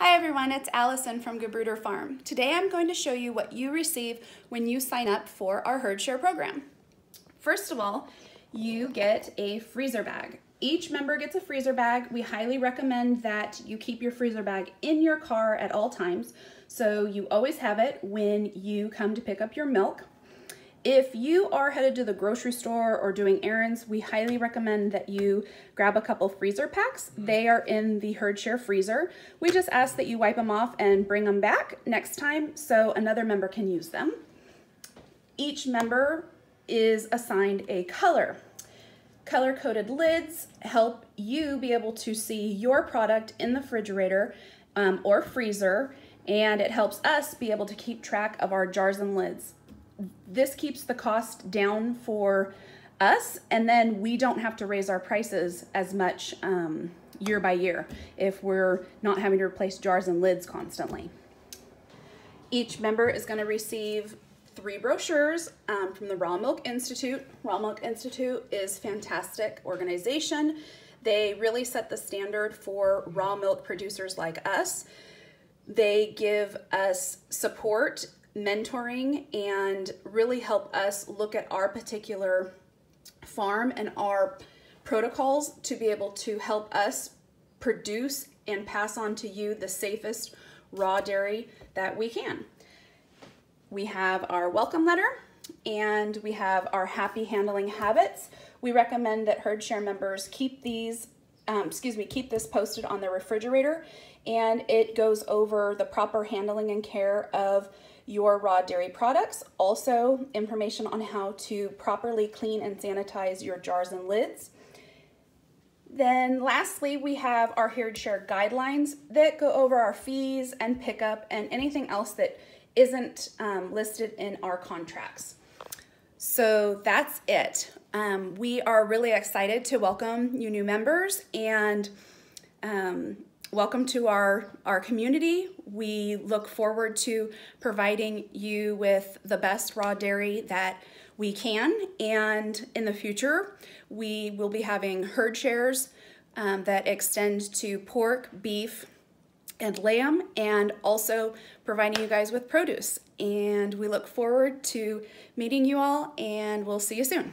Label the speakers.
Speaker 1: Hi everyone, it's Allison from Gebrüder Farm. Today I'm going to show you what you receive when you sign up for our herd share program. First of all, you get a freezer bag. Each member gets a freezer bag. We highly recommend that you keep your freezer bag in your car at all times so you always have it when you come to pick up your milk. If you are headed to the grocery store or doing errands, we highly recommend that you grab a couple freezer packs. They are in the herd share freezer. We just ask that you wipe them off and bring them back next time so another member can use them. Each member is assigned a color. Color-coded lids help you be able to see your product in the refrigerator um, or freezer, and it helps us be able to keep track of our jars and lids this keeps the cost down for us and then we don't have to raise our prices as much um, year by year if we're not having to replace jars and lids constantly. Each member is going to receive three brochures um, from the Raw Milk Institute. Raw Milk Institute is fantastic organization. They really set the standard for raw milk producers like us. They give us support mentoring and really help us look at our particular farm and our protocols to be able to help us produce and pass on to you the safest raw dairy that we can. We have our welcome letter and we have our happy handling habits. We recommend that herd share members keep these, um, excuse me, keep this posted on their refrigerator and it goes over the proper handling and care of your raw dairy products. Also, information on how to properly clean and sanitize your jars and lids. Then lastly, we have our herd share guidelines that go over our fees and pickup and anything else that isn't um, listed in our contracts. So that's it. Um, we are really excited to welcome you new members and um, welcome to our, our community. We look forward to providing you with the best raw dairy that we can. And in the future, we will be having herd shares um, that extend to pork, beef, and lamb, and also providing you guys with produce. And we look forward to meeting you all, and we'll see you soon.